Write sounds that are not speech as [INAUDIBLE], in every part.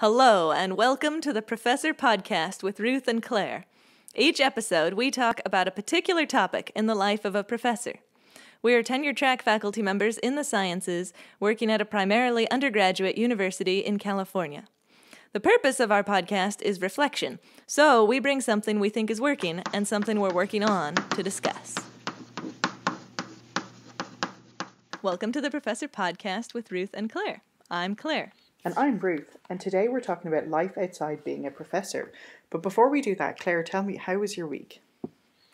Hello, and welcome to the Professor Podcast with Ruth and Claire. Each episode, we talk about a particular topic in the life of a professor. We are tenure track faculty members in the sciences working at a primarily undergraduate university in California. The purpose of our podcast is reflection, so we bring something we think is working and something we're working on to discuss. Welcome to the Professor Podcast with Ruth and Claire. I'm Claire. And I'm Ruth, and today we're talking about life outside being a professor. But before we do that, Claire, tell me, how was your week?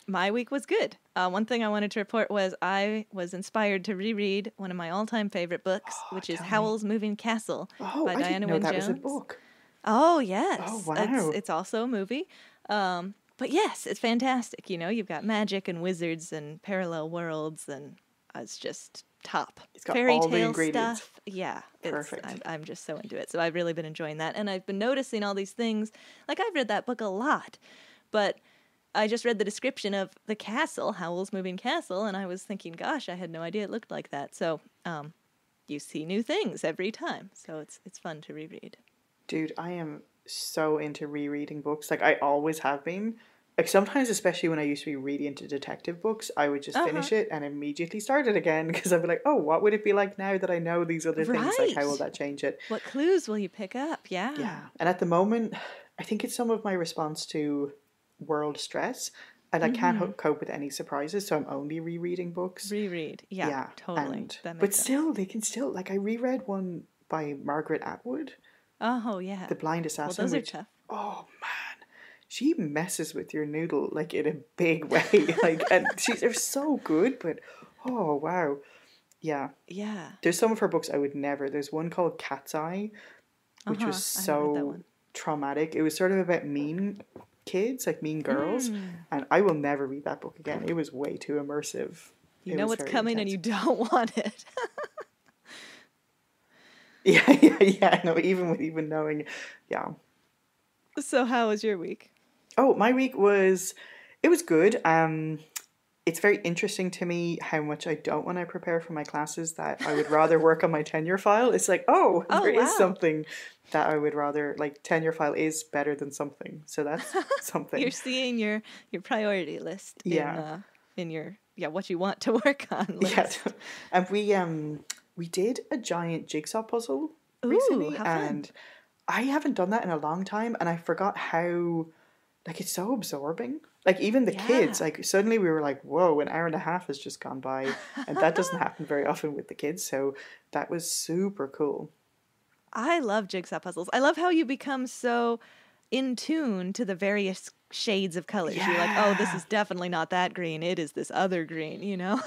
My week was good. Uh, one thing I wanted to report was I was inspired to reread one of my all-time favorite books, Oh, [GASPS] which is me. Howl's Moving Castle Oh, by I Diana didn't know Wynne that Jones. was a book. Oh yes. Oh, It's, wow. it's also a movie. Um, but yes, it's fantastic. You know, you've got magic and wizards and parallel worlds, and it's just top. It's got Fairy all the tale ingredients. stuff. Yeah, it's, Perfect. I'm, I'm just so into it. So I've really been enjoying that, and I've been noticing all these things. Like I've read that book a lot, but I just read the description of the castle, Howl's Moving Castle, and I was thinking, gosh, I had no idea it looked like that. So, um, you see new things every time, so it's it's fun to reread. Dude, I am so into rereading books. Like I always have been. Like sometimes, especially when I used to be really into detective books, I would just finish Uh-huh. it and immediately start it again because I'd be like, "Oh, what would it be like now that I know these other things? Like, how will that change it?" What clues will you pick up? Yeah. Yeah. And at the moment, I think it's some of my response to world stress, and I can't Mm-hmm. cope with any surprises, so I'm only rereading books. Reread. Yeah, totally. and- but sense. still, they can still like I reread one by Margaret Atwood, Oh yeah. The Blind well, Assassin. those are which, tough. Oh man, she messes with your noodle like in a big [LAUGHS] way. like, and she's they're so good, but oh wow, yeah. Yeah. There's some of her books I would never. There's one called Cat's Eye, which Uh-huh, was I haven't read that so traumatic. It was sort of about mean kids, like mean girls, Mm. and I will never read that book again. It was way too immersive. You It know what's coming and you don't [LAUGHS] want it. [LAUGHS] Yeah, yeah, yeah. No, even with even knowing, yeah. so how was your week? Oh, my week was, it was good. Um, it's very interesting to me how much I don't when I prepare for my classes. That I would rather work on my tenure file. It's like, oh, [LAUGHS] Oh, there is wow. something that I would rather like. Tenure file is better than something, so that's [LAUGHS] something. You're seeing your your priority list Yeah. in uh, in your yeah what you want to work on [LAUGHS] list. Yeah, and we um we did a giant jigsaw puzzle Ooh, recently, and I haven't done that in a long time, and I forgot how like it's so absorbing. Like even the kids, like suddenly we were like, "Whoa, an hour and a half has just gone by," and that doesn't [LAUGHS] happen very often with the kids. So that was super cool. I love jigsaw puzzles. I love how you become so in tune to the various shades of colors. You're like, oh, this is definitely not that green. It is this other green. You know.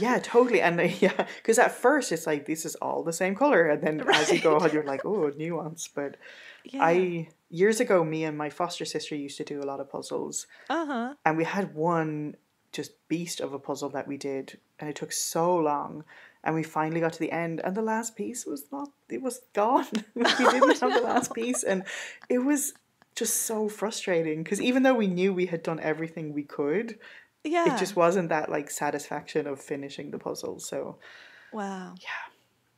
Yeah, totally, and uh, [LAUGHS] yeah, because at first it's like this is all the same color, and then [LAUGHS] as you go on, you're like, "Oh, nuance." But yeah. I years ago, me and my foster sister used to do a lot of puzzles. Uh huh. And we had one just beast of a puzzle that we did, and it took so long. And we finally got to the end, and the last piece was not, it was gone. [LAUGHS] we [LAUGHS] didn't have the last piece. And it was just so frustrating because even though we knew we had done everything we could, Yeah. it just wasn't that like satisfaction of finishing the puzzle. So wow.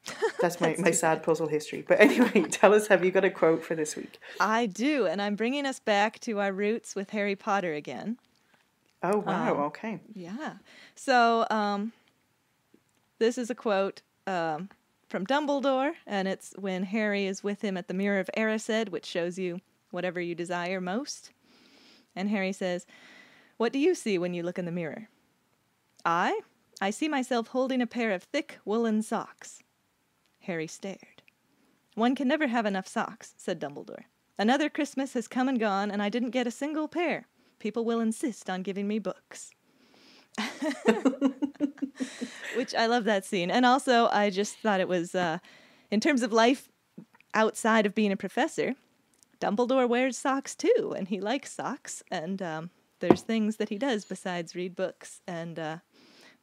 [LAUGHS] that's my, That's my sad puzzle history. But anyway, [LAUGHS] tell us, have you got a quote for this week? I do, and I'm bringing us back to our roots with Harry Potter again. Oh, wow. Um, okay. Yeah. So, um, this is a quote um, from Dumbledore, and it's when Harry is with him at the Mirror of Erised, which shows you whatever you desire most. And Harry says, What do you see when you look in the mirror? I? I see myself holding a pair of thick woolen socks. Harry stared. One can never have enough socks, said Dumbledore. Another Christmas has come and gone, and I didn't get a single pair. People will insist on giving me books. [LAUGHS] Which I love that scene. And also, I just thought it was, uh, in terms of life outside of being a professor, Dumbledore wears socks too, and he likes socks. And um, there's things that he does besides read books and uh,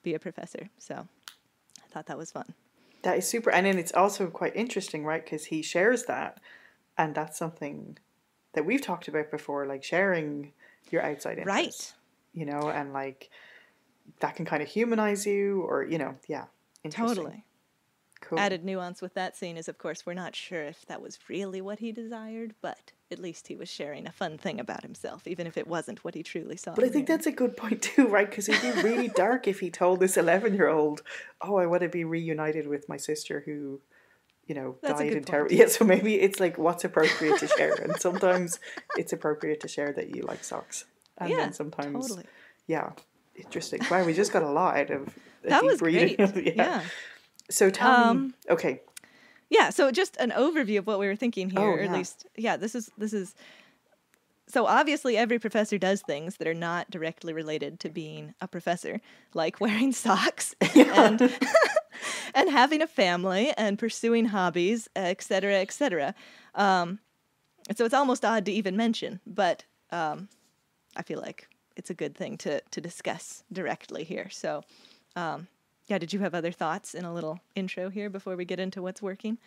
be a professor. So I thought that was fun. That is super. And then it's also quite interesting, right? Because he shares that. And that's something that we've talked about before, like sharing your outside interests. Right. You know, and like that can kind of humanize you or, you know, yeah. Totally. Cool. added nuance with that scene is, of course, we're not sure if that was really what he desired, but at least he was sharing a fun thing about himself, even if it wasn't what he truly saw. But I think the mirror. that's a good point [LAUGHS] too, right? Because it'd be really [LAUGHS] dark if he told this eleven-year-old, "Oh, I want to be reunited with my sister who, you know, That's died in terrible." point. Yeah, so maybe it's like what's appropriate to share, and sometimes it's appropriate to share that you like socks, and yeah, then sometimes, totally. yeah, interesting. Wow, we just got a lot out of a That deep was great. of- yeah. So tell me, Um, okay, Yeah, so just an overview of what we were thinking here, Oh, or at least yeah, this is this is so obviously every professor does things that are not directly related to being a professor, like [LAUGHS] wearing socks [LAUGHS] and [LAUGHS] and having a family and pursuing hobbies, et cetera, et cetera. Um, and so it's almost odd to even mention, but um, I feel like it's a good thing to to discuss directly here. So, um, yeah, did you have other thoughts in a little intro here before we get into what's working?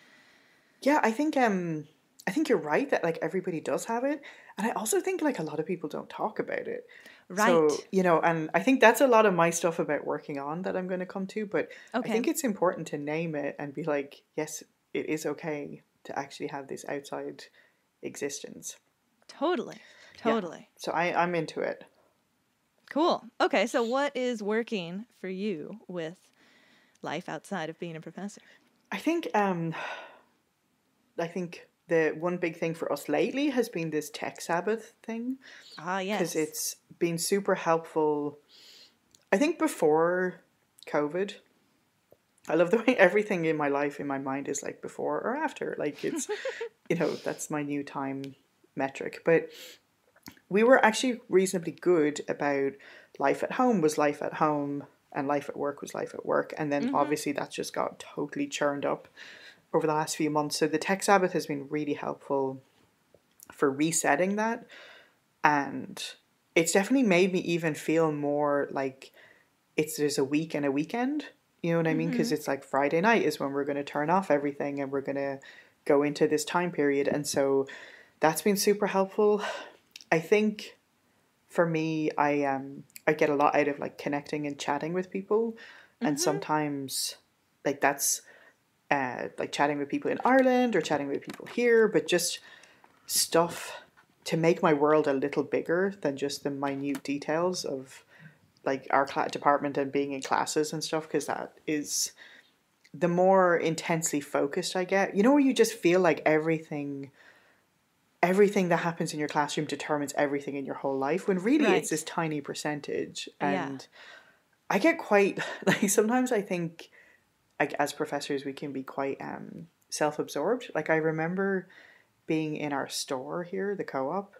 Yeah, I think um I think you're right that like everybody does have it. And I also think like a lot of people don't talk about it. Right. So, you know, and I think that's a lot of my stuff about working on that I'm going to come to, but I think it's important to name it and be like, yes, it is okay to actually have this outside existence. Totally. Yeah. Totally. So I I'm into it. Cool. Okay, so what is working for you with life outside of being a professor? I think um I think the one big thing for us lately has been this tech sabbath thing. Ah, yes. because it's been super helpful. I think before COVID, I love the way [LAUGHS] everything in my life, in my mind, is like before or after. Like it's, [LAUGHS] you know, that's my new time metric. But we were actually reasonably good about life at home was life at home and life at work was life at work. And then mm-hmm. obviously that's just got totally churned up over the last few months. So the Tech Sabbath has been really helpful for resetting that. And it's definitely made me even feel more like it's there's a week and a weekend. You know what i mean? Mm-hmm. Because it's like friday night is when we're going to turn off everything and we're going to go into this time period. And so that's been super helpful i think for me i um i get a lot out of like connecting and chatting with people and sometimes like that's uh like chatting with people in ireland or chatting with people here but just stuff to make my world a little bigger than just the minute details of like our cla department and being in classes and stuff because that is the more intensely focused I get. You know where you just feel like everything everything that happens in your classroom determines everything in your whole life when really Right. it's this tiny percentage Yeah. and I get quite [LAUGHS] like sometimes I think like as professors we can be quite um self-absorbed. Like I remember being in our store here, the co-op,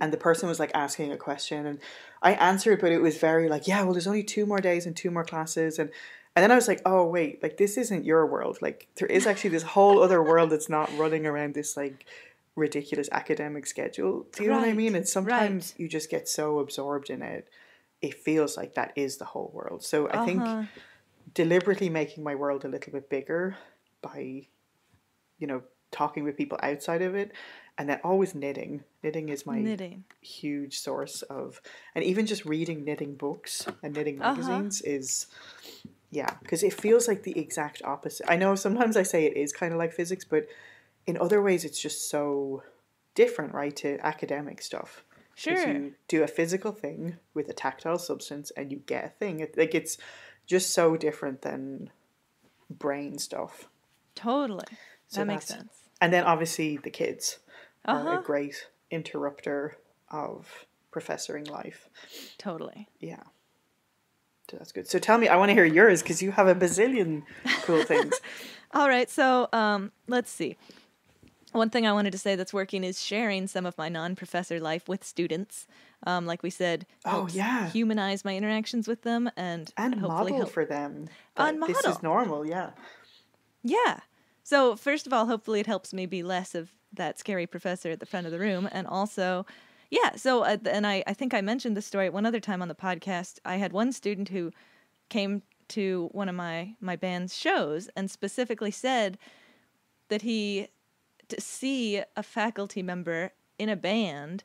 and the person was like asking a question, and I answered, but it was very like, yeah, well, there's only two more days and two more classes, and and then I was like, oh wait, like this isn't your world. Like there is actually this whole other world that's not running around this like ridiculous academic schedule. Do you know what I mean? And sometimes you just get so absorbed in it, it feels like that is the whole world. So I think Uh-huh. deliberately making my world a little bit bigger by, you know, talking with people outside of it, and then always knitting. Knitting is my Knitting. huge source of, and even just reading knitting books and knitting Uh-huh. magazines is, yeah, because it feels like the exact opposite. I know sometimes I say it is kind of like physics, but in other ways it's just so different, right, to academic stuff. Sure. You do a physical thing with a tactile substance and you get a thing. It, like it's just so different than brain stuff. Totally. So that makes sense. And then obviously the kids are Uh-huh. a great interrupter of professoring life. Totally. Yeah. So that's good. So tell me, I want to hear yours because you have a bazillion cool things. [LAUGHS] All right, so um, let's see. One thing I wanted to say that's working is sharing some of my non-professor life with students. Um, like we said, Oh, yeah. humanize my interactions with them and And hopefully model help. for them. And that This is normal, yeah. Yeah. So first of all, hopefully it helps me be less of that scary professor at the front of the room, and also, yeah. So uh, and I I think I mentioned this story one other time on the podcast. I had one student who came to one of my my band's shows and specifically said that he to see a faculty member in a band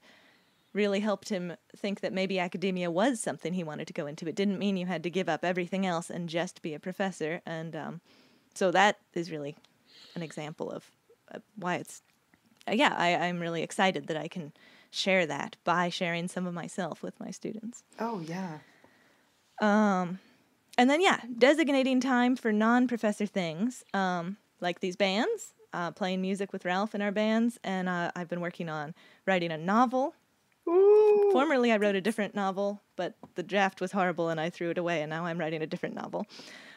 really helped him think that maybe academia was something he wanted to go into. It didn't mean you had to give up everything else and just be a professor. And um, so that is really an example of uh, why it's uh, yeah I, i'm really excited that i can share that by sharing some of myself with my students Oh yeah. um, and then yeah, designating time for non-professor things, um, like these bands, uh, playing music with Ralph in our bands, and uh, I've been working on writing a novel. Ooh. Formerly, I wrote a different novel, but the draft was horrible, and I threw it away, and now I'm writing a different novel.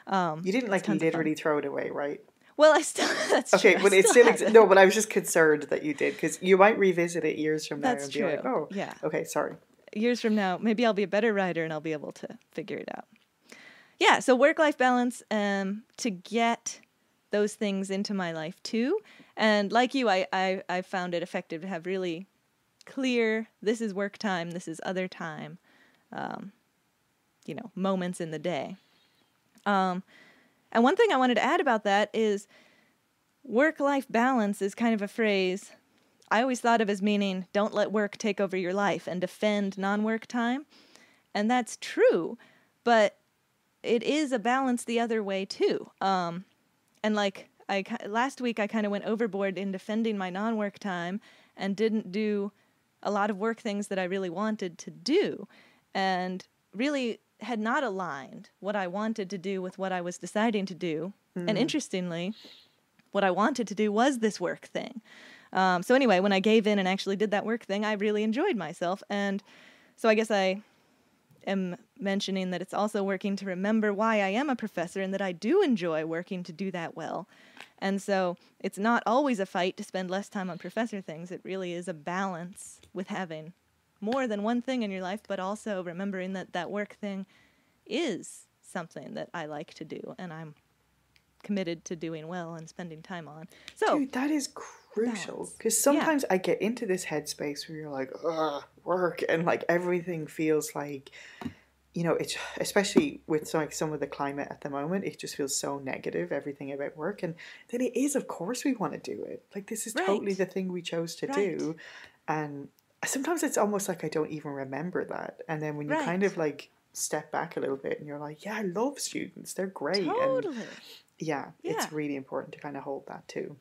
Um, You didn't like tons of fun. literally throw it away, right? well, I still [LAUGHS] that's Okay, true, but it still have ex- it. no. But I was just concerned that you did because you might revisit it years from now That's and be like, true. oh, Yeah. Okay, sorry. years from now, maybe I'll be a better writer and I'll be able to figure it out. Yeah, so work life balance um, to get those things into my life too. And like you, I, I, I found it effective to have really clear this is work time, this is other time, um, you know, moments in the day. Um, and one thing I wanted to add about that is work life balance is kind of a phrase I always thought of as meaning don't let work take over your life and defend non work time. And that's true, but it is a balance the other way too. Um, and like I last week, I kind of went overboard in defending my non work time and didn't do a lot of work things that I really wanted to do, and really had not aligned what I wanted to do with what I was deciding to do. And interestingly, what I wanted to do was this work thing. Um, so anyway, when I gave in and actually did that work thing, I really enjoyed myself, and so I guess I am mentioning that it's also working to remember why I am a professor and that I do enjoy working to do that well. And so it's not always a fight to spend less time on professor things. It really is a balance with having more than one thing in your life, but also remembering that that work thing is something that I like to do and I'm committed to doing well and spending time on. So, Dude, that is crucial because sometimes I get into this headspace where you're like, ugh, work, and like everything feels like, you know, it's especially with some, like some of the climate at the moment, it just feels so negative, everything about work. And then it is, of course, we want to do it. Like, this is totally the thing we chose to Right. do. And sometimes it's almost like I don't even remember that. And then when you kind of like step back a little bit and you're like, yeah, I love students, they're great. And totally. Yeah, Yeah. it's really important to kind of hold that too.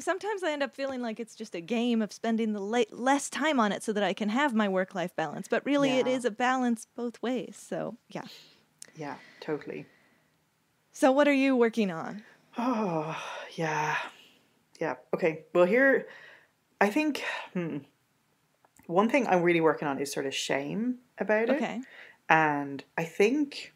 sometimes I end up feeling like it's just a game of spending the late, less time on it so that I can have my work life balance. But really, it Yeah. is a balance both ways. So, yeah. Yeah, totally. So, what are you working on? Oh, yeah. Yeah. Okay. Well, here, I think hmm, one thing I'm really working on is sort of shame about it. Okay. And I think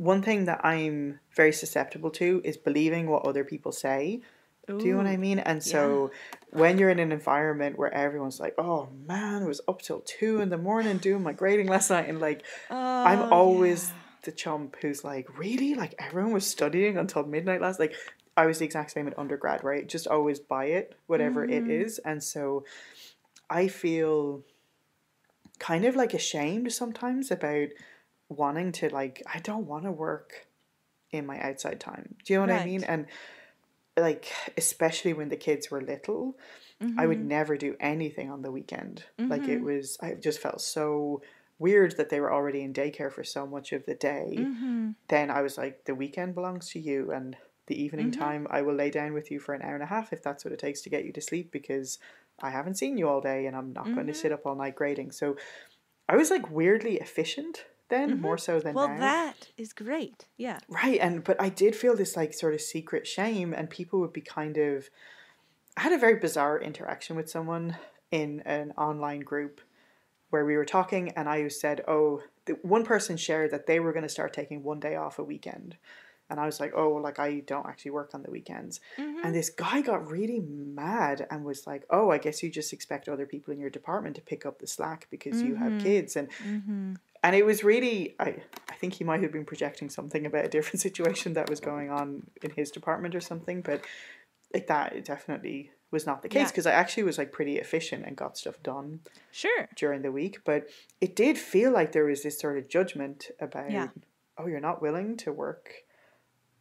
one thing that I'm very susceptible to is believing what other people say. Do you know what I mean? And so when you're in an environment where everyone's like, oh man, I was up till two in the morning doing my grading last night, and like, I'm Oh, always yeah. the chump who's like, really? Like everyone was studying until midnight last. Like I was the exact same in undergrad, right? Just always buy it, whatever it Mm-hmm. is, and so I feel kind of like ashamed sometimes about wanting to like. I don't want to work in my outside time. Do you know what I mean? And like especially when the kids were little, I would Mhm. never do anything on the weekend. Like it Mhm. was, I just felt so weird that they were already in daycare for so much of the day. Mhm. Then I was like, the weekend belongs to you, and the evening Mhm. time I will lay down with you for an hour and a half if that's what it takes to get you to sleep because I haven't seen you all day and I'm not going to sit up all night grading. So I was like weirdly efficient then, Mhm. more so than Well, now. that is great. Yeah. Right, and but I did feel this like sort of secret shame, and people would be kind of. I had a very bizarre interaction with someone in an online group where we were talking, and I said, "Oh, the, one person shared that they were going to start taking one day off a weekend." And I was like, oh, like I don't actually work on the weekends. Mhm. And this guy got really mad and was like, oh, I guess you just expect other people in your department to pick up the slack because you have Mhm. kids. And Mhm. And it was really I I think he might have been projecting something about a different [LAUGHS] situation that was going on in his department or something, but like that it definitely was not the case Yeah. because I actually was like pretty efficient and got stuff done Sure. during the week, but it did feel like there was this sort of judgment about Yeah. oh, you're not willing to work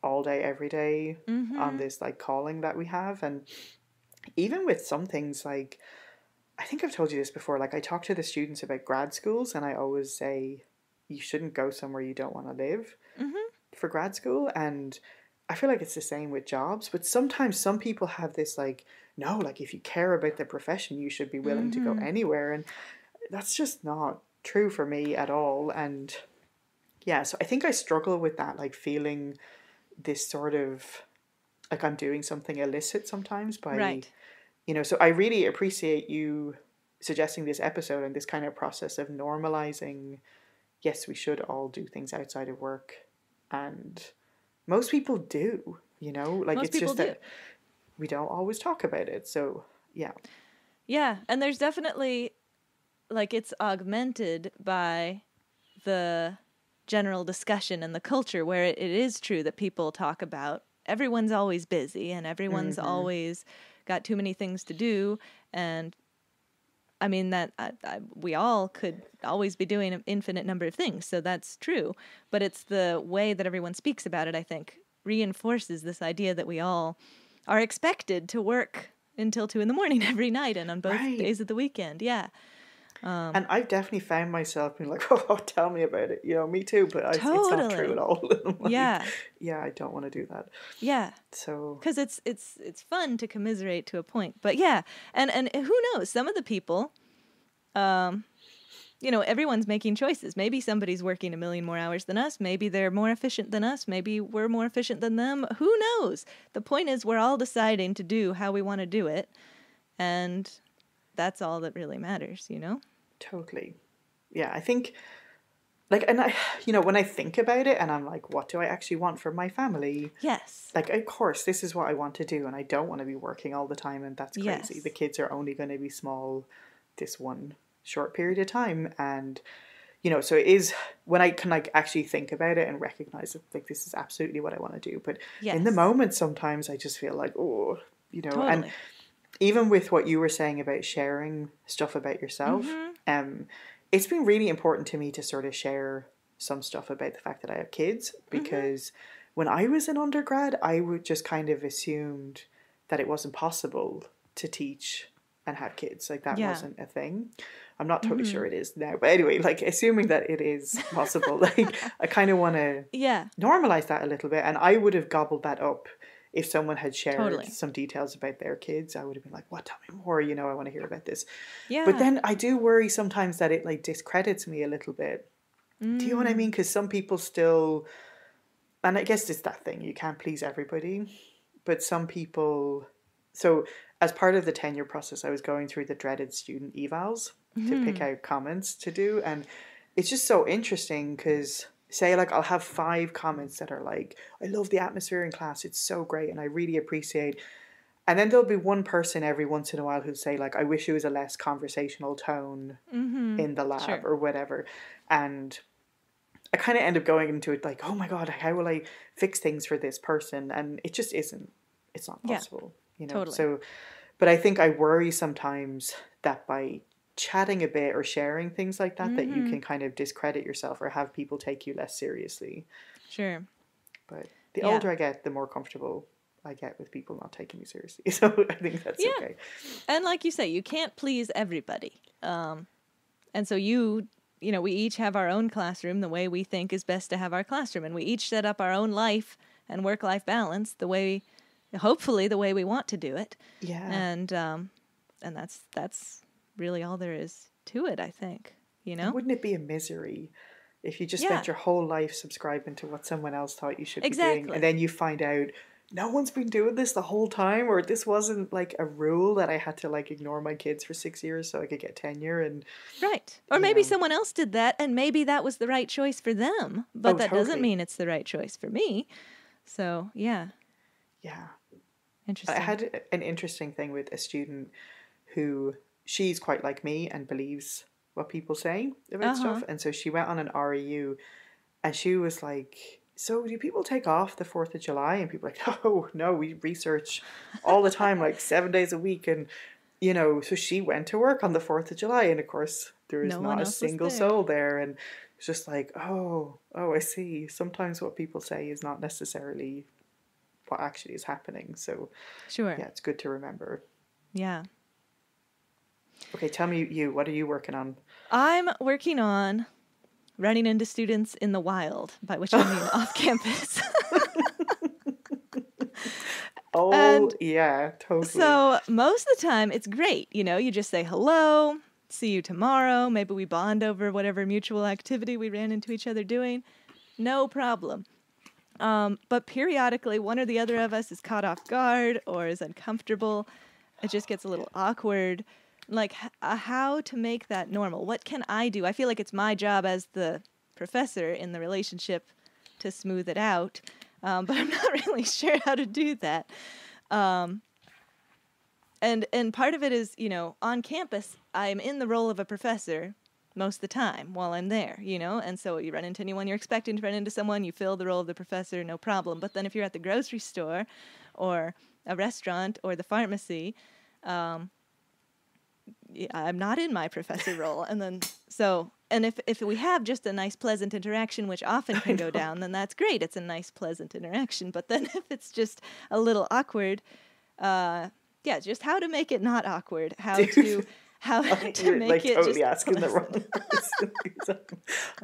all day every day on Mhm. this like calling that we have and even with some things like I think I've told you this before like I talk to the students about grad schools and I always say you shouldn't go somewhere you don't want to live Mhm. for grad school and I feel like it's the same with jobs, but sometimes some people have this like, no, like if you care about the profession, you should be willing to go anywhere. And that's just not true for me at all. And yeah, so I think I struggle with that, like feeling this sort of like I'm doing something illicit sometimes by, Right. You know, so I really appreciate you suggesting this episode and this kind of process of normalizing yes, we should all do things outside of work. And most people do, you know, like Most it's just do. that we don't always talk about it. So, yeah. Yeah, and there's definitely like it's augmented by the general discussion and the culture where it, it is true that people talk about everyone's always busy and everyone's mm-hmm. always got too many things to do and I mean that I, I, we all could always be doing an infinite number of things, so that's true. But it's the way that everyone speaks about it. I think reinforces this idea that we all are expected to work until two in the morning [LAUGHS] every night and on both Right. days of the weekend. Yeah, and I've definitely found myself being like, [LAUGHS] oh, tell me about it. You know, me too, but I, it's not true at all. [LAUGHS] Like, yeah, Yeah, I don't want to do that. yeah. So, because it's it's it's fun to commiserate to a point but yeah. And and who knows? Some of the people um you know everyone's making choices. Maybe somebody's working a million more hours than us. Maybe they're more efficient than us. Maybe we're more efficient than them. Who knows? The point is we're all deciding to do how we want to do it. And that's all that really matters you know totally. Yeah, I think, like, and I, you know, when I think about it and I'm like, what do I actually want for my family? yes like of course this is what i want to do and i don't want to be working all the time and that's crazy Yes. the kids are only going to be small this one short period of time and you know so it is when i can like actually think about it and recognize that like this is absolutely what i want to do but in the moment sometimes i just feel like oh you know and Totally. Even with what you were saying about sharing stuff about yourself mm-hmm. um it's been really important to me to sort of share some stuff about the fact that i have kids mm-hmm. because when i was in undergrad i would just kind of assumed that it wasn't possible to teach and have kids. Like that Yeah. wasn't a thing. I'm not totally mm-hmm. sure it is now but anyway like assuming that it is possible [LAUGHS] like [LAUGHS] i kind of want to yeah. normalize that a little bit and i would have gobbled that up if someone had shared Totally. some details about their kids i would have been like what? Tell me more you know i want to hear about this. Yeah. but then i do worry sometimes that it like discredits me a little bit. Do you know what i mm. mean? Because some people still and i guess it's that thing you can't please everybody but some people so as part of the tenure process i was going through the dreaded student evals to pick mm-hmm. out comments to do and it's just so interesting because say like i'll have five comments that are like i love the atmosphere in class it's so great and i really appreciate and then there'll be one person every once in a while who'll say like i wish it was a less conversational tone mm-hmm. in the lab Sure. or whatever and i kind of end up going into it like oh my god how will i fix things for this person and it just isn't it's not Yeah, possible you know totally. so but i think i worry sometimes that by chatting a bit or sharing things like that that Mm-hmm. you can kind of discredit yourself or have people take you less seriously. Sure. But the Yeah. older i get the more comfortable i get with people not taking me seriously. [LAUGHS] So i think that's Yeah. okay. And like you say you can't please everybody. Um and so you you know we each have our own classroom the way we think is best to have our classroom. And we each set up our own life and work life balance the way hopefully the way we want to do it. Yeah. And um and that's that's really all there is to it i think you know Wouldn't it be a misery if you just Yeah. spent your whole life subscribing to what someone else thought you should be doing, Exactly. and then you find out no one's been doing this the whole time, or this wasn't like a rule that I had to like ignore my kids for six years so I could get tenure, and right or maybe Yeah. someone else did that and maybe that was the right choice for them but Oh, that doesn't mean it's the right choice for me so yeah yeah. interesting I had an interesting thing with a student who she's quite like me and believes what people say about Uh-huh. stuff. And so she went on an REU and she was like, So do people take off the 4th of July? And people like, [LAUGHS] Oh, no, we research all the time, like [LAUGHS] seven days a week. And, you know, so she went to work on the 4th of July. And of course, there was No not a single there. soul there. And it's just like, Oh, oh, I see. Sometimes what people say is not necessarily what actually is happening. So, sure yeah, it's good to remember. yeah. Okay, tell me you. What are you working on? I'm working on running into students in the wild, by which I mean [LAUGHS] off campus. [LAUGHS] Oh And yeah, totally. So most of the time, it's great. You know, you just say hello, see you tomorrow. Maybe we bond over whatever mutual activity we ran into each other doing. No problem. Um, but periodically, one or the other of us is caught off guard or is uncomfortable. It just gets a little awkward. Like, uh, how to make that normal? What can I do? I feel like it's my job as the professor in the relationship to smooth it out, um, [LAUGHS] but I'm not really sure how to do that. Um, and and part of it is you know on campus i'm in the role of a professor most of the time while i'm there you know and so you run into anyone you're expecting to run into someone you fill the role of the professor no problem but then if you're at the grocery store or a restaurant or the pharmacy um, i'm not in my professor role and then so and if if we have just a nice pleasant interaction which often can go down then that's great it's a nice pleasant interaction but then [LAUGHS] if it's just a little awkward uh yeah just how to make it not awkward how Dude. to how [LAUGHS] [LAUGHS] to make like it totally just asking the wrong.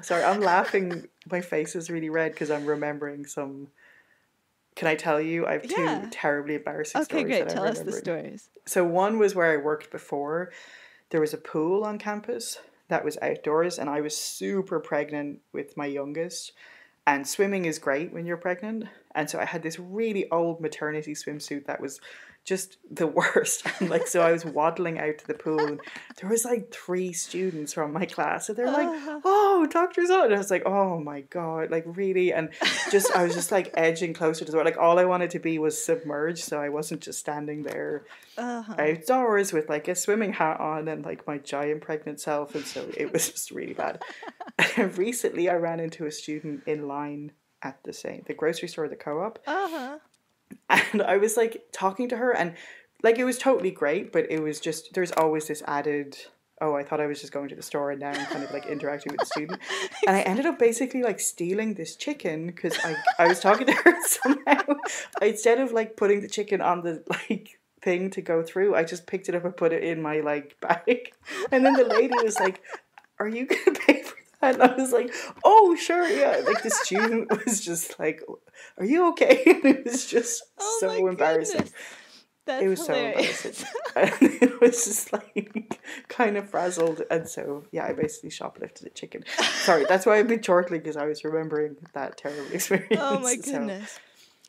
Sorry, I'm laughing. My face is really red because I'm remembering some. Can I tell you? I have two Yeah. terribly embarrassing okay stories. great that I'm tell us the stories So one was where I worked before. There was a pool on campus that was outdoors, and I was super pregnant with my youngest. And swimming is great when you're pregnant, and so I had this really old maternity swimsuit that was just the [LAUGHS] worst. And like so, I was waddling out to the pool, and there was like three students from my class, and they're like, Uh-huh. "Oh, Doctor Zod," and I was like, "Oh my god!" Like really, and just I was just like [LAUGHS] edging closer to the water. Like all I wanted to be was submerged, so I wasn't just standing there uh-huh. outdoors with like a swimming hat on and like my giant pregnant self and so it was just really bad [LAUGHS] and recently i ran into a student in line at the same the grocery store the co-op. Uh-huh. And i was like talking to her and like it was totally great but it was just there's always this added oh i thought i was just going to the store and now i'm kind of like interacting with the student. [LAUGHS] And i ended up basically like stealing this chicken because I, I was talking to her [LAUGHS] somehow. Instead of like putting the chicken on the like thing to go through i just picked it up and put it in my like bag. And then the lady was like are you gonna pay for [LAUGHS] and i was like oh sure yeah like the student [LAUGHS] was just like are you okay [LAUGHS] and it was just oh so my embarrassing goodness. That's it was hilarious. so embarrassing. and it was just like kind of frazzled. And so, yeah, I basically shoplifted a chicken. Sorry, that's why I've been chortling because I was remembering that terrible oh experience. oh my So- goodness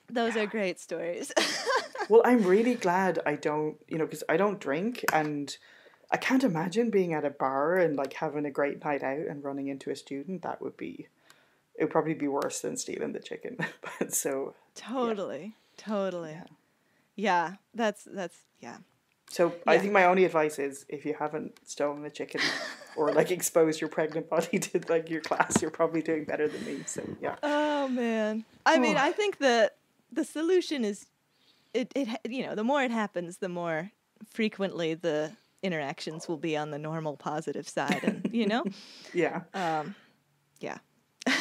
those are great stories well, I'm really glad I don't, you know, because I don't drink and I can't imagine being at a bar and like having a great night out and running into a student. That would be, it would probably be worse than stealing the chicken. [LAUGHS] but so, totally totally yeah yeah. that's that's yeah So I think my only advice is if you haven't stolen a chicken [LAUGHS] or like exposed your pregnant body [LAUGHS] to like your class, you're probably doing better than me. So yeah. Oh man. I mean, Oh. I think that the solution is it it you know, the more it happens, the more frequently the interactions will be on the normal positive side and, you know? [LAUGHS] Yeah. Um yeah. [LAUGHS]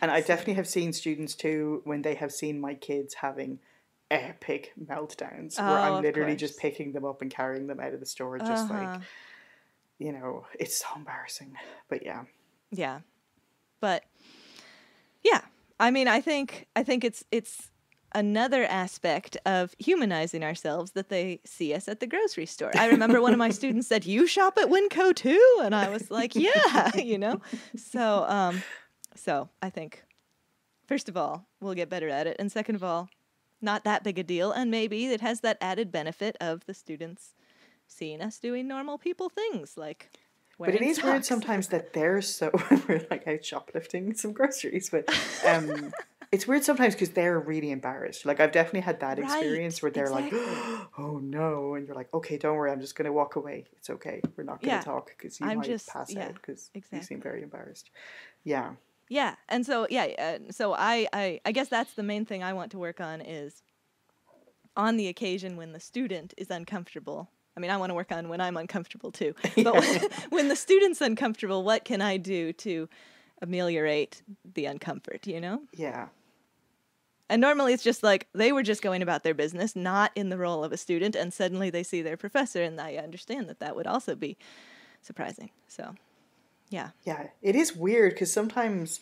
And I definitely have seen students too when they have seen my kids having epic meltdowns where Oh, I'm of literally just picking them up and carrying them out of the store just Uh-huh. like you know, it's so embarrassing. But yeah. Yeah. But yeah, I mean, I think I think it's it's another aspect of humanizing ourselves that they see us at the grocery store. I remember one of my students said, "You shop at Winco too?" and I was like, "Yeah," [LAUGHS] you know. So, um so I think first of all, we'll get better at it, and second of all, not that big a deal, and maybe it has that added benefit of the students seeing us doing normal people things like But it is is weird sometimes that they're so [LAUGHS] we're like out shoplifting some groceries, but um, [LAUGHS] it's weird sometimes because they're really embarrassed. Like I've definitely had that Right, experience where they're exactly. like, [GASPS] "Oh no," and you're like, "Okay, don't worry, I'm just gonna walk away. It's okay. We're not gonna Yeah, talk because you I'm might just- pass yeah, out because you exactly. seem very embarrassed." Yeah, Yeah, and so yeah, uh, so I, I I guess that's the main thing I want to work on is on the occasion when the student is uncomfortable. I mean, I want to work on when I'm uncomfortable too. [LAUGHS] But when, [LAUGHS] when the student's uncomfortable, what can I do to ameliorate the uncomfort, you know? yeah, And normally it's just like they were just going about their business, not in the role of a student, and suddenly they see their professor, and I understand that that would also be surprising. So, yeah. yeah. It is weird because sometimes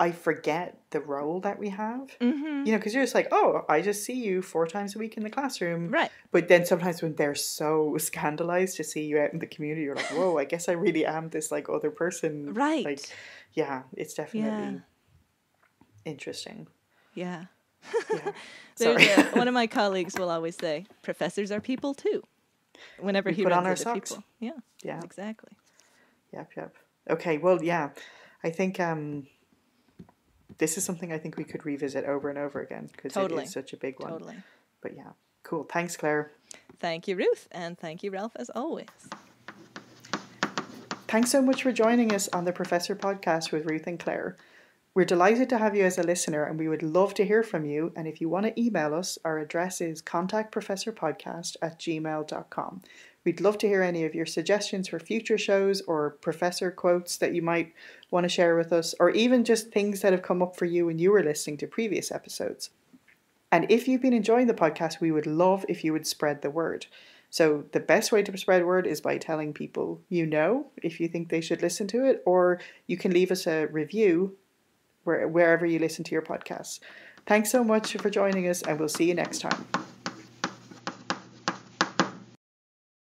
I forget the role that we have. Mm-hmm. You know, because you're just like, oh, I just see you four times a week in the classroom. Right. But then sometimes when they're so [LAUGHS] scandalized to see you out in the community, you're like, whoa, I guess I really am this like other person. Right. Like, yeah, it's definitely Yeah. interesting. Yeah. Yeah. [LAUGHS] There's a, one of my [LAUGHS] colleagues will always say, "Professors are people too." Whenever We he put on our socks. people. Yeah. yeah. Exactly. Yep, yep. Okay, well, yeah. I think um, this is something I think we could revisit over and over again because Totally. it is such a big one. Totally. But yeah, cool. Thanks, Claire. Thank you, Ruth, and thank you, Ralph, as always. Thanks so much for joining us on the Professor Podcast with Ruth and Claire. We're delighted to have you as a listener and we would love to hear from you. And if you want to email us, our address is contactprofessorpodcast at gmail.com. We'd love to hear any of your suggestions for future shows or professor quotes that you might want to share with us, or even just things that have come up for you when you were listening to previous episodes. And if you've been enjoying the podcast, we would love if you would spread the word. So the best way to spread word is by telling people you know if you think they should listen to it, or you can leave us a review where, wherever you listen to your podcasts. Thanks so much for joining us, and we'll see you next time.